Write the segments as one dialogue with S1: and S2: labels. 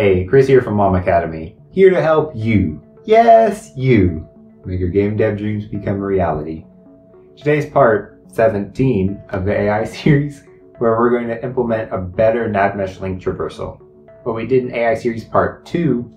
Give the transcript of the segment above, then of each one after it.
S1: Hey, Chris here from LlamAcademy, here to help you. Yes, you. Make your game dev dreams become a reality. Today's part 17 of the AI series, where we're going to implement a better NavMesh link traversal. What we did in AI series part 2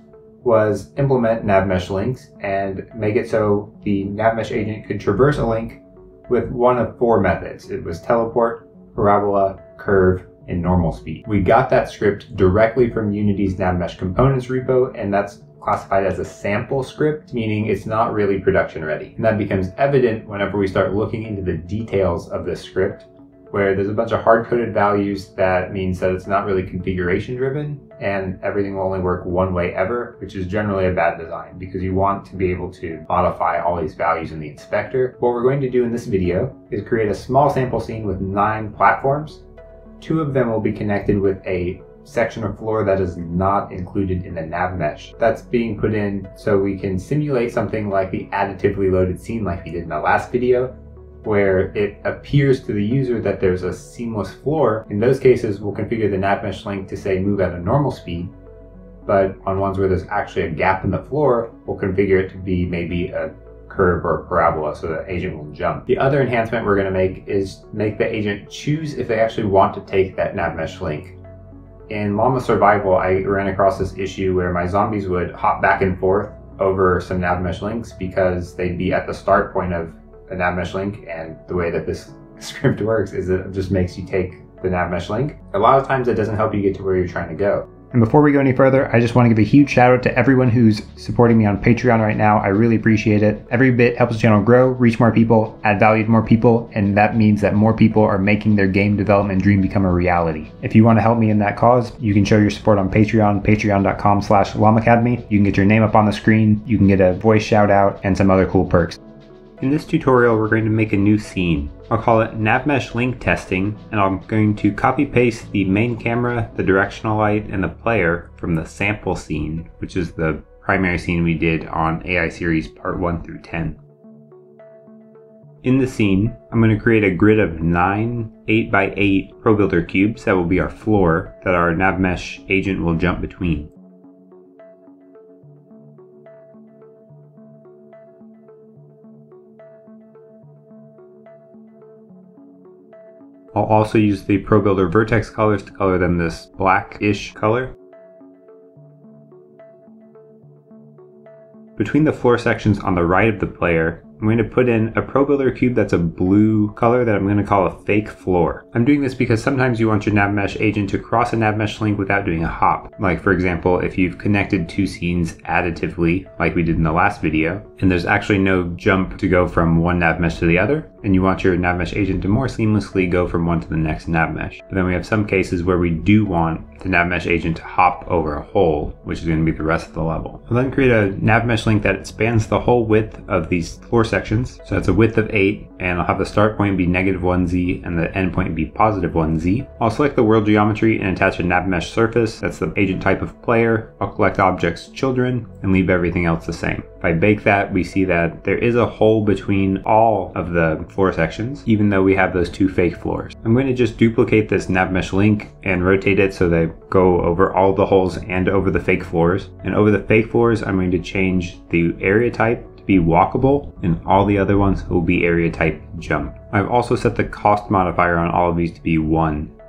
S1: was implement NavMesh links and make it so the NavMesh agent could traverse a link with one of four methods. It was teleport, parabola, curve, and normal speed. We got that script directly from Unity's NavMesh components repo, and that's classified as a sample script, meaning it's not really production ready. And that becomes evident whenever we start looking into the details of this script where there's a bunch of hard-coded values that means that it's not really configuration driven and everything will only work one way ever, which is generally a bad design because you want to be able to modify all these values in the inspector. What we're going to do in this video is create a small sample scene with nine platforms. Two of them will be connected with a section of floor that is not included in the nav mesh. That's being put in so we can simulate something like the additively loaded scene like we did in the last video, where it appears to the user that there's a seamless floor. In those cases, we'll configure the nav mesh link to say move at a normal speed. But on ones where there's actually a gap in the floor, we'll configure it to be maybe a curve or parabola so the agent will jump. The other enhancement we're going to make is make the agent choose if they actually want to take that nav mesh link. In Llama Survival, I ran across this issue where my zombies would hop back and forth over some nav mesh links because they'd be at the start point of a NavMesh link, and the way that this script works is it just makes you take the NavMesh link. A lot of times it doesn't help you get to where you're trying to go.
S2: And before we go any further, I just want to give a huge shout out to everyone who's supporting me on Patreon right now. I really appreciate it. Every bit helps the channel grow, reach more people, add value to more people, and that means that more people are making their game development dream become a reality. If you want to help me in that cause, you can show your support on Patreon, patreon.com slash Academy. You can get your name up on the screen, you can get a voice shout out, and some other cool perks. In this tutorial, we're going to make a new scene. I'll call it NavMesh Link Testing, and I'm going to copy paste the main camera, the directional light, and the player from the sample scene, which is the primary scene we did on AI Series Part 1 through 10. In the scene, I'm going to create a grid of 9 8x8 ProBuilder cubes that will be our floor that our NavMesh agent will jump between. I'll also use the ProBuilder vertex colors to color them this blackish color. Between the floor sections on the right of the player, I'm going to put in a ProBuilder cube that's a blue color that I'm going to call a fake floor. I'm doing this because sometimes you want your NavMesh agent to cross a NavMesh link without doing a hop. Like for example, if you've connected two scenes additively, like we did in the last video, and there's actually no jump to go from one NavMesh to the other, and you want your NavMesh agent to more seamlessly go from one to the next NavMesh. But then we have some cases where we do want the NavMesh agent to hop over a hole, which is going to be the rest of the level. I'll then create a NavMesh link that spans the whole width of these floor sections. So that's a width of 8, and I'll have the start point be negative 1z and the end point be positive 1z. I'll select the world geometry and attach a NavMesh surface. That's the agent type of player. I'll collect objects children and leave everything else the same. If I bake that, we see that there is a hole between all of the floor sections, even though we have those two fake floors. I'm going to just duplicate this NavMesh link and rotate it so they go over all the holes and over the fake floors. And over the fake floors, I'm going to change the area type be walkable and all the other ones will be area type jump. I've also set the cost modifier on all of these to be 1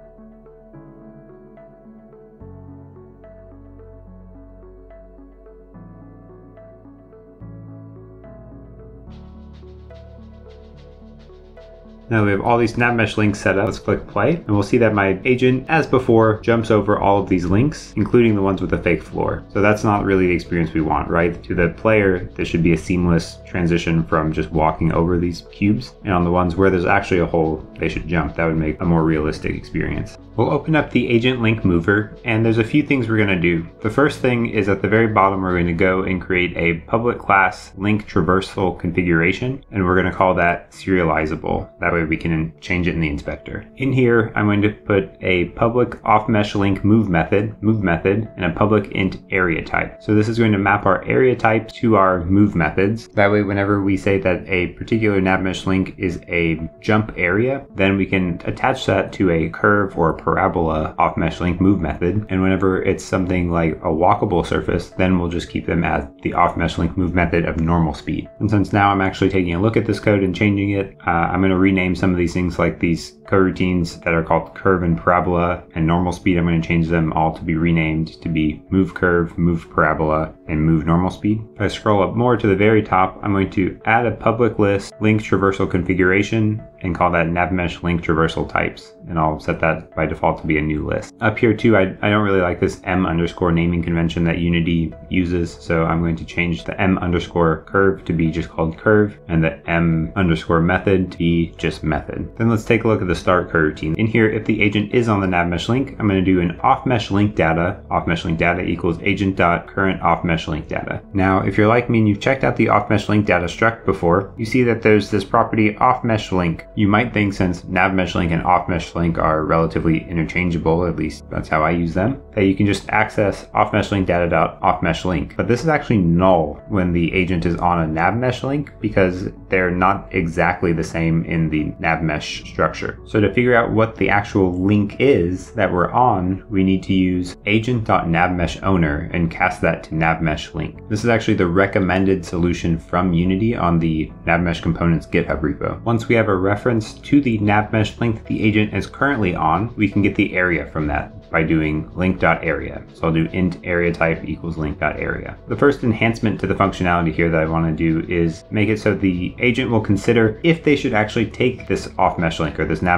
S2: Now we have all these NavMesh links set up. Let's click play and we'll see that my agent, as before, jumps over all of these links, including the ones with the fake floor. So that's not really the experience we want, right? To the player, there should be a seamless transition from just walking over these cubes. And on the ones where there's actually a hole, they should jump. That would make a more realistic experience. We'll open up the agent link mover and there's a few things we're going to do. The first thing is at the very bottom we're going to go and create a public class link traversal configuration and we're going to call that serializable. That way we can change it in the inspector. In here I'm going to put a public off mesh link move method, move method, and a public int area type. So this is going to map our area type to our move methods. That way whenever we say that a particular nav mesh link is a jump area, then we can attach that to a curve or a parabola off mesh link move method. And whenever it's something like a walkable surface, then we'll just keep them as the off mesh link move method of normal speed. And since now I'm actually taking a look at this code and changing it, uh, I'm going to rename some of these things like these coroutines that are called curve and parabola and normal speed. I'm going to change them all to be renamed to be move curve, move parabola, and move normal speed. If I scroll up more to the very top, I'm going to add a public list link traversal configuration and call that navmesh link traversal types. And I'll set that by default to be a new list. Up here too, I, I don't really like this m underscore naming convention that Unity uses. So I'm going to change the m underscore curve to be just called curve and the m underscore method to be just method. Then let's take a look at the start coroutine. In here, if the agent is on the navmesh link, I'm going to do an off mesh link data. Off mesh link data equals agent dot current off mesh link data. Now, if you're like me and you've checked out the off mesh link data struct before, you see that there's this property off mesh link you might think since nav mesh link and off mesh link are relatively interchangeable, at least that's how I use them, that you can just access off mesh link data off mesh link. But this is actually null when the agent is on a nav mesh link because they're not exactly the same in the nav mesh structure. So to figure out what the actual link is that we're on, we need to use agent.navmeshowner and cast that to navmesh link. This is actually the recommended solution from Unity on the navmesh components GitHub repo. Once we have a reference to the navmesh link the agent is currently on, we can get the area from that by doing link.area. So I'll do int area type equals link.area. The first enhancement to the functionality here that I want to do is make it so the agent will consider if they should actually take this off mesh link or this nav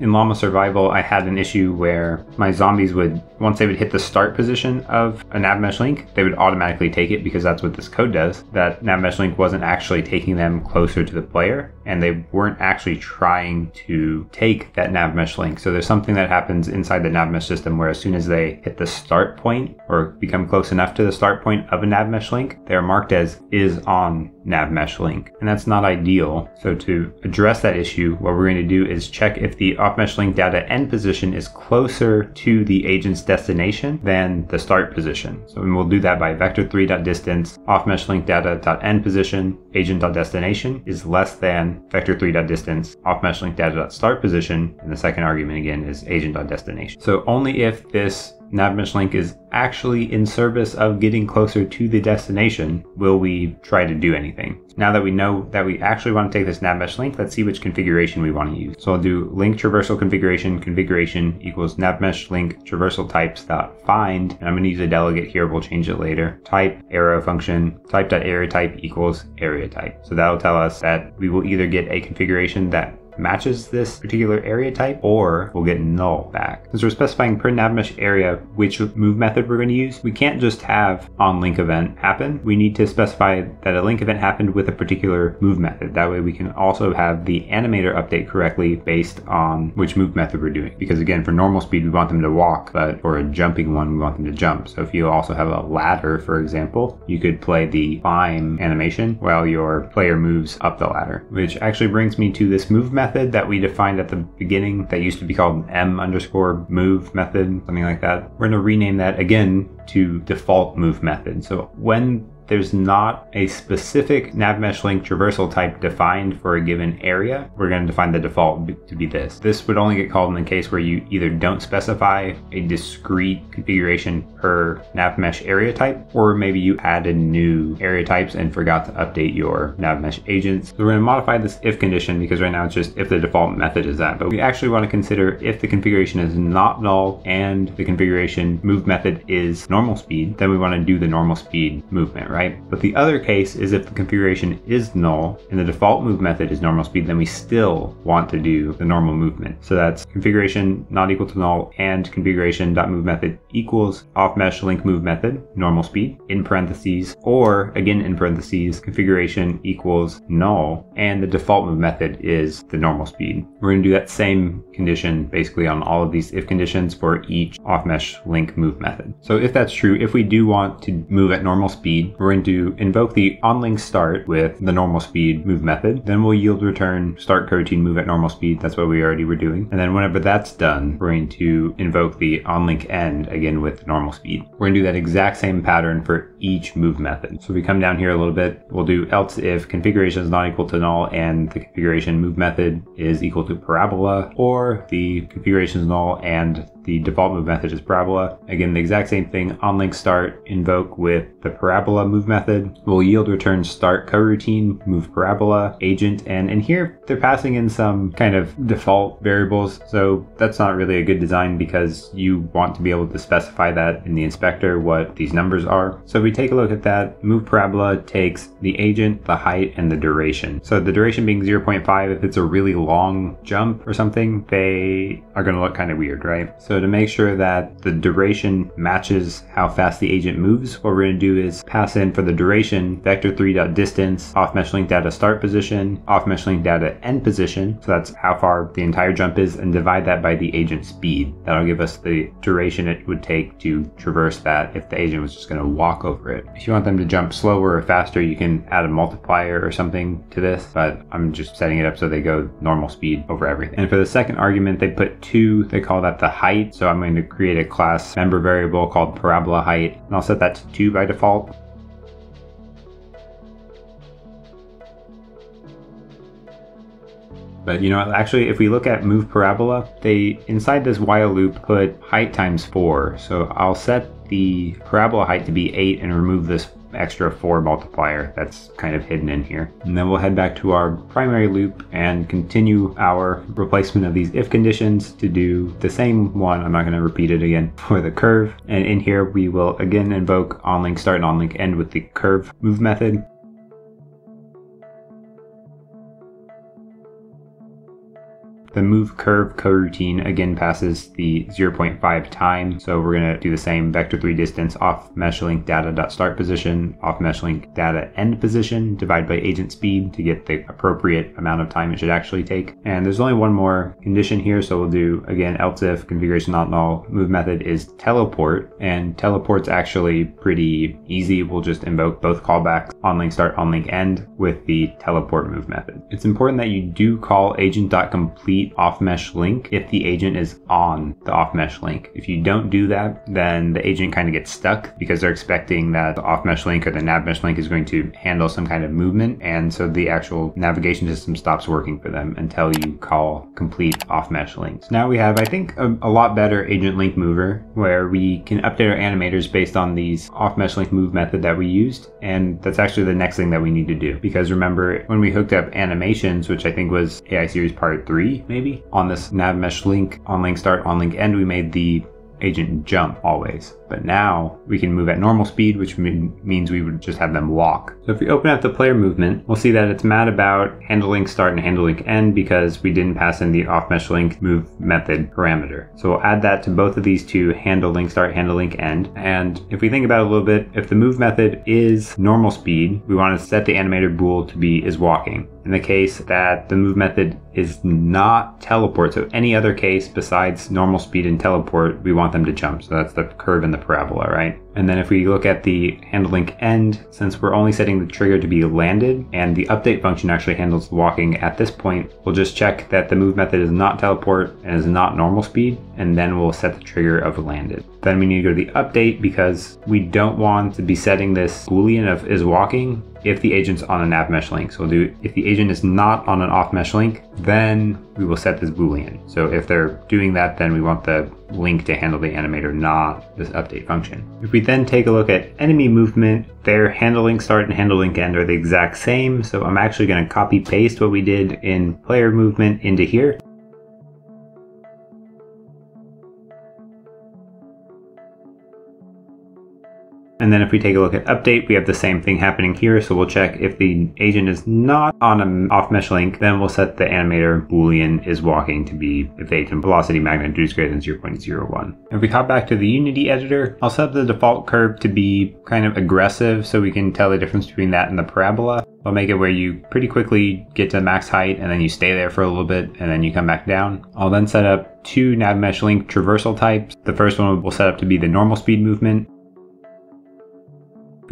S2: In Llama Survival, I had an issue where my zombies would, once they would hit the start position of a nav mesh link, they would automatically take it because that's what this code does. That nav mesh link wasn't actually taking them closer to the player and they weren't actually trying to take that nav mesh link. So there's something that happens inside the nav mesh system where as soon as they hit the start point or become close enough to the start point of a nav mesh link, they're marked as is on nav mesh link. And that's not ideal. So to address that issue, what we're going to do is check if the off mesh link data end position is closer to the agent's destination than the start position. So we'll do that by vector3.distance off mesh link position agent.destination is less than vector3.distance off mesh link position. And the second argument again is agent.destination. So only if this navmesh link is actually in service of getting closer to the destination, will we try to do anything? Now that we know that we actually want to take this navmesh link, let's see which configuration we want to use. So I'll do link traversal configuration, configuration equals navmesh link traversal types dot find, and I'm going to use a delegate here, we'll change it later. Type arrow function, type dot area type equals area type. So that'll tell us that we will either get a configuration that matches this particular area type or we'll get null back. Since we're specifying per navmesh area which move method we're going to use, we can't just have on link event happen. We need to specify that a link event happened with a particular move method. That way we can also have the animator update correctly based on which move method we're doing. Because again, for normal speed, we want them to walk, but for a jumping one, we want them to jump. So if you also have a ladder, for example, you could play the climb animation while your player moves up the ladder, which actually brings me to this move method method that we defined at the beginning that used to be called m underscore move method, something like that. We're going to rename that again to default move method. So when there's not a specific navmesh link traversal type defined for a given area, we're going to define the default to be this. This would only get called in the case where you either don't specify a discrete configuration per navmesh area type, or maybe you added new area types and forgot to update your navmesh agents. So we're going to modify this if condition because right now it's just if the default method is that, but we actually want to consider if the configuration is not null and the configuration move method is normal speed, then we want to do the normal speed movement, right? But the other case is if the configuration is null and the default move method is normal speed, then we still want to do the normal movement. So that's configuration not equal to null and configuration.move method equals off mesh link move method, normal speed, in parentheses, or again in parentheses, configuration equals null, and the default move method is the normal speed. We're going to do that same condition basically on all of these if conditions for each off mesh link move method. So if that's true, if we do want to move at normal speed, we're going to invoke the onLink start with the normal speed move method. Then we'll yield return start coroutine move at normal speed. That's what we already were doing. And then whenever that's done, we're going to invoke the onLink end again with normal speed. We're going to do that exact same pattern for each move method. So if we come down here a little bit, we'll do else if configuration is not equal to null and the configuration move method is equal to parabola or the configuration is null and the default move method is parabola. Again, the exact same thing, onLink start, invoke with the parabola move method. We'll yield return start coroutine, move parabola, agent, and in here they're passing in some kind of default variables. So that's not really a good design because you want to be able to specify that in the inspector what these numbers are. So if we take a look at that, move parabola takes the agent, the height, and the duration. So the duration being 0.5, if it's a really long jump or something, they are going to look kind of weird, right? So so to make sure that the duration matches how fast the agent moves, what we're going to do is pass in for the duration vector3.distance off mesh link data start position, off mesh link data end position. So that's how far the entire jump is and divide that by the agent speed. That'll give us the duration it would take to traverse that if the agent was just going to walk over it. If you want them to jump slower or faster, you can add a multiplier or something to this, but I'm just setting it up so they go normal speed over everything. And for the second argument, they put two, they call that the height height. So I'm going to create a class member variable called parabola height, and I'll set that to 2 by default. But you know, actually, if we look at move parabola, they inside this while loop put height times 4. So I'll set the parabola height to be 8 and remove this extra 4 multiplier that's kind of hidden in here. And then we'll head back to our primary loop and continue our replacement of these if conditions to do the same one. I'm not going to repeat it again for the curve. And in here we will again invoke onLink start and onLink end with the curve move method. The move curve coroutine again passes the 0.5 time. So we're going to do the same vector3 distance off mesh link data dot start position, off mesh link data end position, divide by agent speed to get the appropriate amount of time it should actually take. And there's only one more condition here. So we'll do again, else if configuration not null move method is teleport and teleport's actually pretty easy. We'll just invoke both callbacks on link start, on link end with the teleport move method. It's important that you do call off mesh link if the agent is on the off mesh link. If you don't do that, then the agent kind of gets stuck because they're expecting that the off mesh link or the nav mesh link is going to handle some kind of movement. And so the actual navigation system stops working for them until you call complete off mesh links. Now we have, I think, a, a lot better agent link mover where we can update our animators based on these off mesh link move method that we used. And that's actually the next thing that we need to do because remember when we hooked up animations, which I think was AI series part three, maybe. On this nav mesh link, onLink start, onLink end, we made the agent jump always. But now we can move at normal speed, which mean, means we would just have them walk. So if we open up the player movement, we'll see that it's mad about handle link start and handle link end because we didn't pass in the off mesh link move method parameter. So we'll add that to both of these two handle link start, handle link end. And if we think about it a little bit, if the move method is normal speed, we want to set the animator bool to be is walking. In the case that the move method is not teleport, so any other case besides normal speed and teleport, we want them to jump. So that's the curve in the parabola, right? And then if we look at the handle link end, since we're only setting the trigger to be landed and the update function actually handles walking at this point, we'll just check that the move method is not teleport and is not normal speed, and then we'll set the trigger of landed. Then we need to go to the update because we don't want to be setting this boolean of is walking if the agent's on a nav mesh link. So we'll do if the agent is not on an off mesh link, then we will set this boolean. So if they're doing that, then we want the link to handle the animator, not this update function. If we then take a look at enemy movement, their handling start and handling end are the exact same. So I'm actually going to copy paste what we did in player movement into here. And then if we take a look at update, we have the same thing happening here. So we'll check if the agent is not on an off mesh link, then we'll set the animator boolean is walking to be if the agent velocity magnitude is greater than 0.01. If we hop back to the Unity editor, I'll set the default curve to be kind of aggressive so we can tell the difference between that and the parabola. I'll make it where you pretty quickly get to max height and then you stay there for a little bit and then you come back down. I'll then set up two nav mesh link traversal types. The first one will set up to be the normal speed movement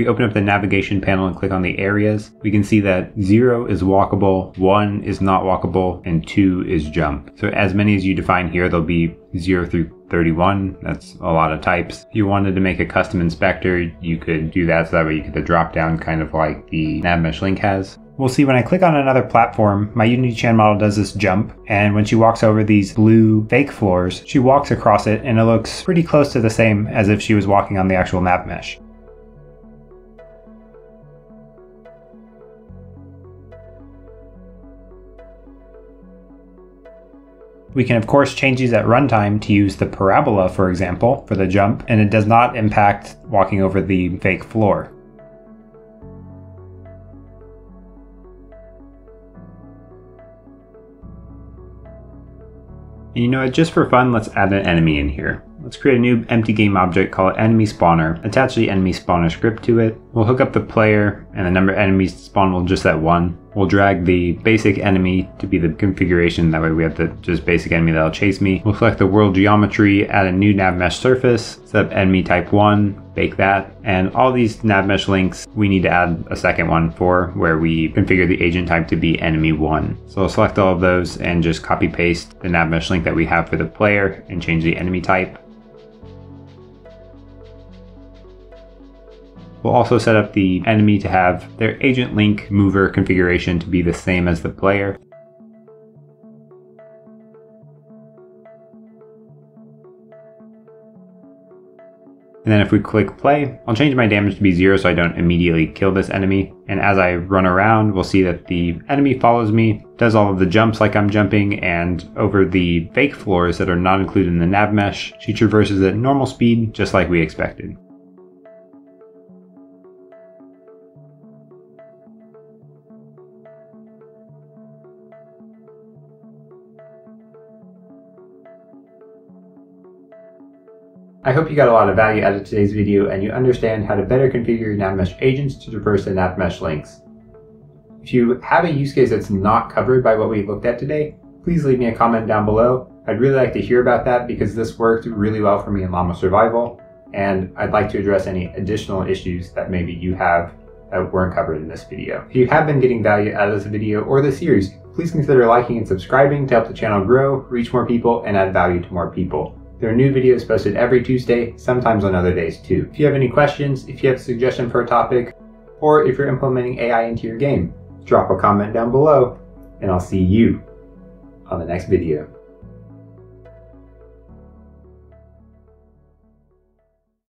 S2: we open up the navigation panel and click on the areas, we can see that 0 is walkable, 1 is not walkable, and 2 is jump. So as many as you define here, there'll be 0 through 31. That's a lot of types. If you wanted to make a custom inspector, you could do that so that way you get the drop down kind of like the NavMesh Link has. We'll see when I click on another platform, my Unity Chan model does this jump, and when she walks over these blue fake floors, she walks across it and it looks pretty close to the same as if she was walking on the actual nav mesh. We can of course change these at runtime to use the parabola, for example, for the jump, and it does not impact walking over the fake floor. And you know what, just for fun, let's add an enemy in here. Let's create a new empty game object, call it enemy spawner, attach the enemy spawner script to it. We'll hook up the player and the number of enemies spawn will just that one. We'll drag the basic enemy to be the configuration, that way we have the just basic enemy that'll chase me. We'll select the world geometry, add a new nav mesh surface, set up enemy type 1, bake that, and all these nav mesh links we need to add a second one for where we configure the agent type to be enemy 1. So I'll select all of those and just copy paste the nav mesh link that we have for the player and change the enemy type. We'll also set up the enemy to have their agent link mover configuration to be the same as the player. And then if we click play, I'll change my damage to be zero so I don't immediately kill this enemy. And as I run around, we'll see that the enemy follows me, does all of the jumps like I'm jumping, and over the fake floors that are not included in the nav mesh, she traverses at normal speed, just like we expected.
S1: I hope you got a lot of value out of today's video and you understand how to better configure your NavMesh agents to traverse the NavMesh links. If you have a use case that's not covered by what we looked at today, please leave me a comment down below. I'd really like to hear about that because this worked really well for me in Llama Survival, and I'd like to address any additional issues that maybe you have that weren't covered in this video. If you have been getting value out of this video or this series, please consider liking and subscribing to help the channel grow, reach more people, and add value to more people. There are new videos posted every Tuesday, sometimes on other days too. If you have any questions, if you have a suggestion for a topic, or if you're implementing AI into your game, drop a comment down below, and I'll see you on the next video.